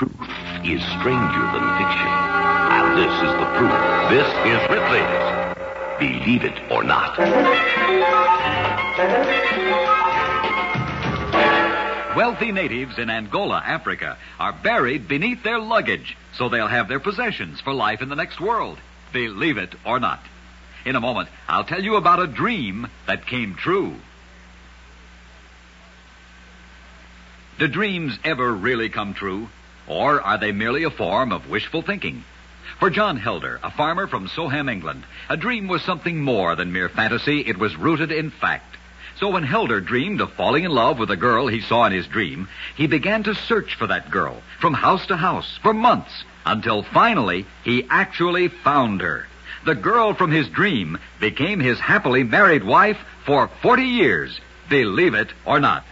truth is stranger than fiction. And this is the proof. This is Ripley's. Believe it or not. Wealthy natives in Angola, Africa, are buried beneath their luggage, so they'll have their possessions for life in the next world. Believe it or not. In a moment, I'll tell you about a dream that came true. Do dreams ever really come true? Or are they merely a form of wishful thinking? For John Helder, a farmer from Soham, England, a dream was something more than mere fantasy. It was rooted in fact. So when Helder dreamed of falling in love with a girl he saw in his dream, he began to search for that girl from house to house for months until finally he actually found her. The girl from his dream became his happily married wife for 40 years. Believe it or not.